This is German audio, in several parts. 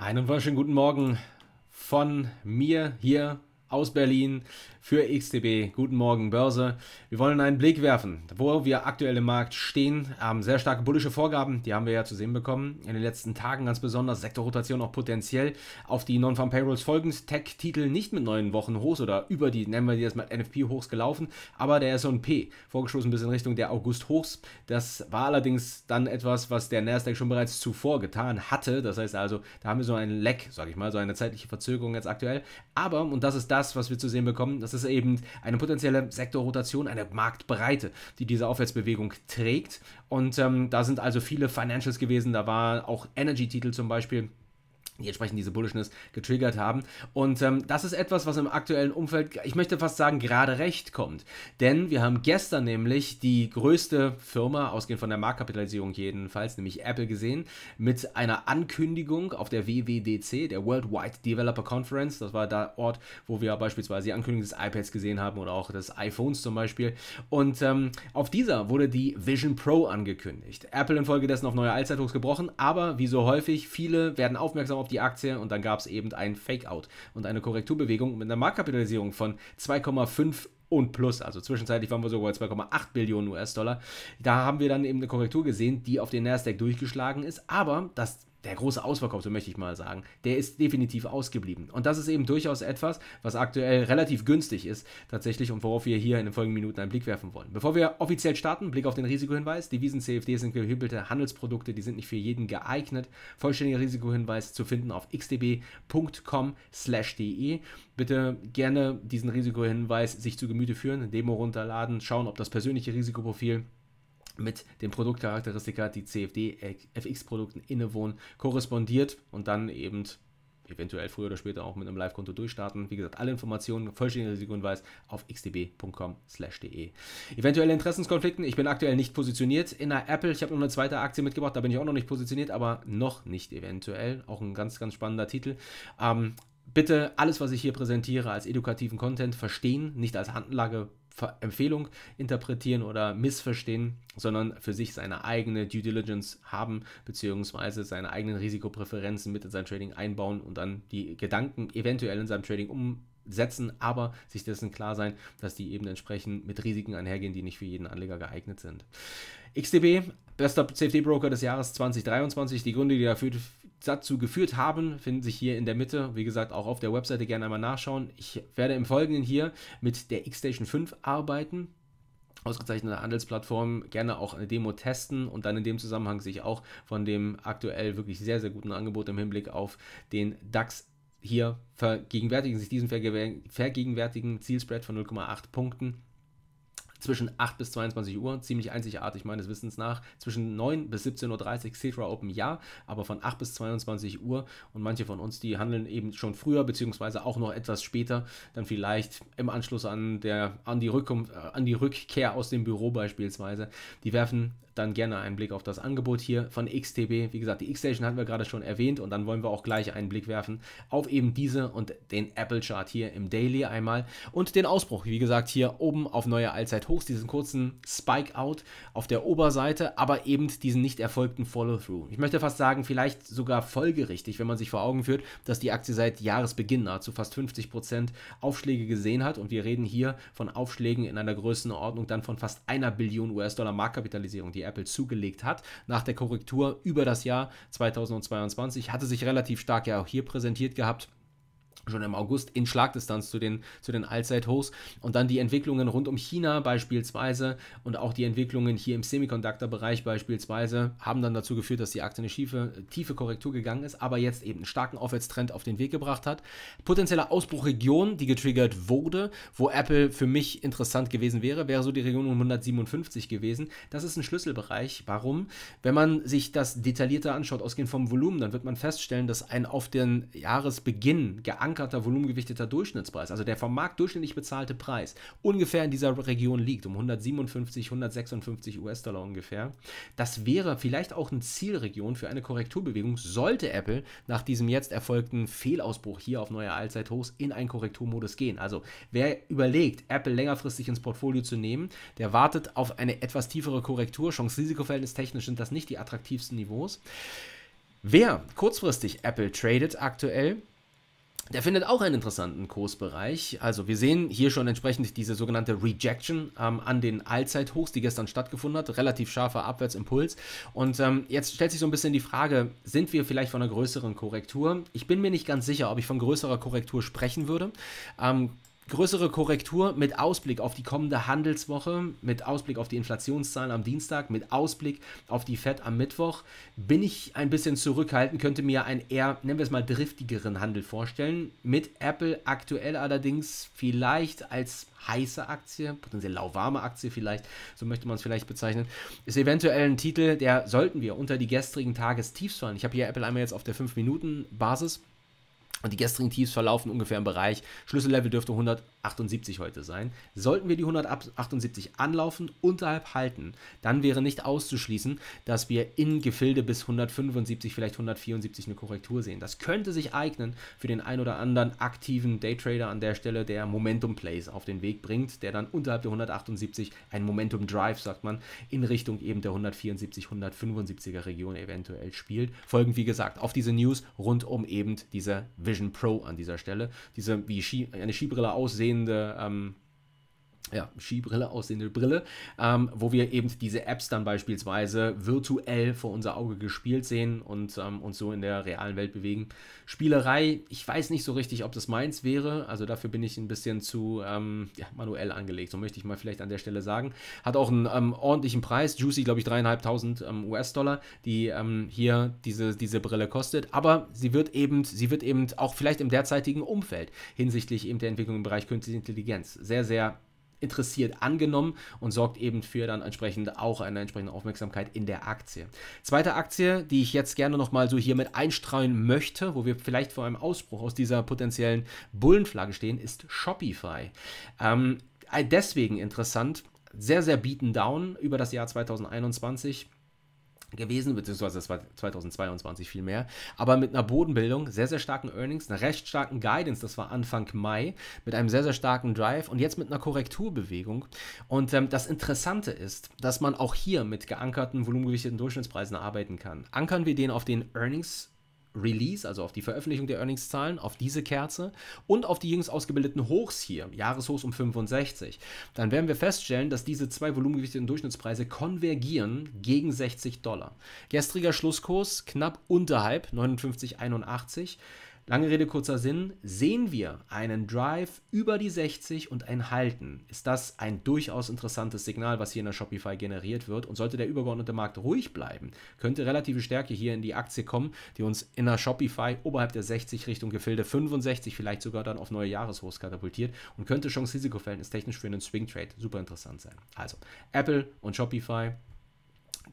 Einen wunderschönen guten Morgen von mir hier aus Berlin für XTB. Guten Morgen, Börse. Wir wollen einen Blick werfen, wo wir aktuell im Markt stehen. Haben sehr starke bullische Vorgaben, die haben wir ja zu sehen bekommen. In den letzten Tagen ganz besonders. Sektorrotation auch potenziell auf die Non-Farm Payrolls folgend. Tech-Titel nicht mit neuen Wochen hochs oder über die, nennen wir die jetzt mal NFP-Hochs gelaufen, aber der S&P vorgestoßen bis in Richtung der August-Hochs. Das war allerdings dann etwas, was der Nasdaq schon bereits zuvor getan hatte. Das heißt also, da haben wir so einen Leck, sage ich mal, so eine zeitliche Verzögerung jetzt aktuell. Aber, und das ist das, was wir zu sehen bekommen, das ist eben eine potenzielle Sektorrotation, eine Marktbreite, die diese Aufwärtsbewegung trägt. Und ähm, da sind also viele Financials gewesen, da war auch Energy-Titel zum Beispiel die entsprechend diese Bullishness getriggert haben. Und ähm, das ist etwas, was im aktuellen Umfeld, ich möchte fast sagen, gerade recht kommt. Denn wir haben gestern nämlich die größte Firma, ausgehend von der Marktkapitalisierung jedenfalls, nämlich Apple gesehen, mit einer Ankündigung auf der WWDC, der Worldwide Developer Conference. Das war der Ort, wo wir beispielsweise die Ankündigung des iPads gesehen haben oder auch des iPhones zum Beispiel. Und ähm, auf dieser wurde die Vision Pro angekündigt. Apple infolgedessen auf neue Allzeithochs gebrochen, aber wie so häufig, viele werden aufmerksam auf die Aktie und dann gab es eben ein Fake-Out und eine Korrekturbewegung mit einer Marktkapitalisierung von 2,5 und plus, also zwischenzeitlich waren wir sogar bei 2,8 Billionen US-Dollar. Da haben wir dann eben eine Korrektur gesehen, die auf den Nasdaq durchgeschlagen ist, aber das der große Ausverkauf, so möchte ich mal sagen, der ist definitiv ausgeblieben. Und das ist eben durchaus etwas, was aktuell relativ günstig ist, tatsächlich, und worauf wir hier in den folgenden Minuten einen Blick werfen wollen. Bevor wir offiziell starten, Blick auf den Risikohinweis. Devisen CFD sind gehübelte Handelsprodukte, die sind nicht für jeden geeignet. Vollständiger Risikohinweis zu finden auf xdb.com/de. Bitte gerne diesen Risikohinweis sich zu Gemüte führen, Demo runterladen, schauen, ob das persönliche Risikoprofil mit den Produktcharakteristika, die CFD-FX-Produkten innewohnen, korrespondiert und dann eben eventuell früher oder später auch mit einem Live-Konto durchstarten. Wie gesagt, alle Informationen, vollständiger Risikohinweis auf xdb.com/de. Eventuelle Interessenskonflikten, ich bin aktuell nicht positioniert in der Apple. Ich habe noch eine zweite Aktie mitgebracht, da bin ich auch noch nicht positioniert, aber noch nicht eventuell. Auch ein ganz, ganz spannender Titel. Ähm, bitte alles, was ich hier präsentiere, als edukativen Content verstehen, nicht als Empfehlung interpretieren oder missverstehen, sondern für sich seine eigene Due Diligence haben, beziehungsweise seine eigenen Risikopräferenzen mit in sein Trading einbauen und dann die Gedanken eventuell in seinem Trading umsetzen, aber sich dessen klar sein, dass die eben entsprechend mit Risiken einhergehen, die nicht für jeden Anleger geeignet sind. XTB, bester CFD-Broker des Jahres 2023. Die Gründe, die dafür dazu geführt haben, finden sich hier in der Mitte. Wie gesagt, auch auf der Webseite gerne einmal nachschauen. Ich werde im Folgenden hier mit der X-Station 5 arbeiten. Ausgezeichnete Handelsplattform, gerne auch eine Demo testen und dann in dem Zusammenhang sich auch von dem aktuell wirklich sehr, sehr guten Angebot im Hinblick auf den DAX hier vergegenwärtigen, sich diesen vergegenwärtigen Zielspread von 0,8 Punkten zwischen 8 bis 22 Uhr, ziemlich einzigartig meines Wissens nach. Zwischen 9 bis 17.30 Uhr Citra Open ja, aber von 8 bis 22 Uhr und manche von uns, die handeln eben schon früher, beziehungsweise auch noch etwas später, dann vielleicht im Anschluss an, der, an, die, Rückkunft, äh, an die Rückkehr aus dem Büro beispielsweise. Die werfen dann gerne einen Blick auf das Angebot hier von XTB. Wie gesagt, die X-Station hatten wir gerade schon erwähnt und dann wollen wir auch gleich einen Blick werfen auf eben diese und den Apple Chart hier im Daily einmal und den Ausbruch, wie gesagt, hier oben auf neue Allzeithochs, diesen kurzen Spike-Out auf der Oberseite, aber eben diesen nicht erfolgten Follow-Through. Ich möchte fast sagen, vielleicht sogar folgerichtig, wenn man sich vor Augen führt, dass die Aktie seit Jahresbeginn nahezu fast 50% Aufschläge gesehen hat und wir reden hier von Aufschlägen in einer Größenordnung dann von fast einer Billion US-Dollar Marktkapitalisierung, die Apple zugelegt hat. Nach der Korrektur über das Jahr 2022 hatte sich relativ stark ja auch hier präsentiert gehabt schon im August in Schlagdistanz zu den, zu den Allzeithochs. Und dann die Entwicklungen rund um China beispielsweise und auch die Entwicklungen hier im Semiconductor-Bereich beispielsweise haben dann dazu geführt, dass die Aktie eine schiefe, tiefe Korrektur gegangen ist, aber jetzt eben einen starken Aufwärtstrend auf den Weg gebracht hat. Potenzielle Ausbruchregion, die getriggert wurde, wo Apple für mich interessant gewesen wäre, wäre so die Region um 157 gewesen. Das ist ein Schlüsselbereich. Warum? Wenn man sich das detaillierter anschaut, ausgehend vom Volumen, dann wird man feststellen, dass ein auf den Jahresbeginn geankerter verankerter, volumengewichteter Durchschnittspreis, also der vom Markt durchschnittlich bezahlte Preis, ungefähr in dieser Region liegt, um 157, 156 US-Dollar ungefähr. Das wäre vielleicht auch eine Zielregion für eine Korrekturbewegung, sollte Apple nach diesem jetzt erfolgten Fehlausbruch hier auf neue Allzeithochs in einen Korrekturmodus gehen. Also wer überlegt, Apple längerfristig ins Portfolio zu nehmen, der wartet auf eine etwas tiefere Korrektur. Chance-Risiko-Verhältnis technisch sind das nicht die attraktivsten Niveaus. Wer kurzfristig Apple tradet aktuell, der findet auch einen interessanten Kursbereich. Also wir sehen hier schon entsprechend diese sogenannte Rejection ähm, an den Allzeithochs, die gestern stattgefunden hat. Relativ scharfer Abwärtsimpuls. Und ähm, jetzt stellt sich so ein bisschen die Frage, sind wir vielleicht von einer größeren Korrektur? Ich bin mir nicht ganz sicher, ob ich von größerer Korrektur sprechen würde. Ähm, größere Korrektur mit Ausblick auf die kommende Handelswoche, mit Ausblick auf die Inflationszahlen am Dienstag, mit Ausblick auf die FED am Mittwoch, bin ich ein bisschen zurückhaltend, könnte mir einen eher, nennen wir es mal, driftigeren Handel vorstellen. Mit Apple aktuell allerdings vielleicht als heiße Aktie, potenziell lauwarme Aktie vielleicht, so möchte man es vielleicht bezeichnen, ist eventuell ein Titel, der sollten wir unter die gestrigen Tagestiefs fallen. Ich habe hier Apple einmal jetzt auf der 5-Minuten-Basis und die gestrigen Tiefs verlaufen ungefähr im Bereich. Schlüssellevel dürfte 178 heute sein. Sollten wir die 178 anlaufen, unterhalb halten, dann wäre nicht auszuschließen, dass wir in Gefilde bis 175, vielleicht 174 eine Korrektur sehen. Das könnte sich eignen für den ein oder anderen aktiven Daytrader an der Stelle, der Momentum Plays auf den Weg bringt, der dann unterhalb der 178 ein Momentum Drive, sagt man, in Richtung eben der 174, 175er Region eventuell spielt. Folgend, wie gesagt, auf diese News rund um eben diese Vision Pro an dieser Stelle. Diese wie Ski, eine Skibrille aussehende ähm, ja, Skibrille aussehende Brille, ähm, wo wir eben diese Apps dann beispielsweise virtuell vor unser Auge gespielt sehen und ähm, uns so in der realen Welt bewegen. Spielerei, ich weiß nicht so richtig, ob das meins wäre, also dafür bin ich ein bisschen zu ähm, ja, manuell angelegt, so möchte ich mal vielleicht an der Stelle sagen. Hat auch einen ähm, ordentlichen Preis, Juicy, glaube ich, dreieinhalbtausend ähm, US-Dollar, die ähm, hier diese, diese Brille kostet, aber sie wird eben, sie wird eben auch vielleicht im derzeitigen Umfeld hinsichtlich eben der Entwicklung im Bereich künstliche Intelligenz sehr, sehr interessiert angenommen und sorgt eben für dann entsprechend auch eine entsprechende Aufmerksamkeit in der Aktie. Zweite Aktie, die ich jetzt gerne nochmal so hier mit einstreuen möchte, wo wir vielleicht vor einem Ausbruch aus dieser potenziellen Bullenflagge stehen, ist Shopify. Ähm, deswegen interessant, sehr, sehr beaten down über das Jahr 2021 gewesen, beziehungsweise das war 2022 viel mehr, aber mit einer Bodenbildung, sehr, sehr starken Earnings, einer recht starken Guidance, das war Anfang Mai, mit einem sehr, sehr starken Drive und jetzt mit einer Korrekturbewegung. Und ähm, das Interessante ist, dass man auch hier mit geankerten, volumengewichteten Durchschnittspreisen arbeiten kann. Ankern wir den auf den Earnings Release, also auf die Veröffentlichung der Earnings-Zahlen, auf diese Kerze und auf die jüngst ausgebildeten Hochs hier, Jahreshochs um 65, dann werden wir feststellen, dass diese zwei volumengewichteten Durchschnittspreise konvergieren gegen 60 Dollar. Gestriger Schlusskurs knapp unterhalb 59,81. Lange Rede, kurzer Sinn. Sehen wir einen Drive über die 60 und ein Halten, ist das ein durchaus interessantes Signal, was hier in der Shopify generiert wird. Und sollte der übergeordnete Markt ruhig bleiben, könnte relative Stärke hier in die Aktie kommen, die uns in der Shopify oberhalb der 60 Richtung Gefilde 65 vielleicht sogar dann auf neue Jahreshochs katapultiert und könnte Chance-Risiko-Verhältnis technisch für einen Swing-Trade super interessant sein. Also Apple und Shopify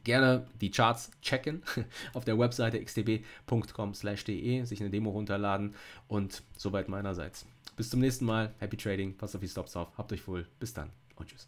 gerne die Charts checken auf der Webseite xtb.com/de, sich eine Demo runterladen und soweit meinerseits. Bis zum nächsten Mal. Happy Trading, passt auf die Stops auf, habt euch wohl. Bis dann und tschüss.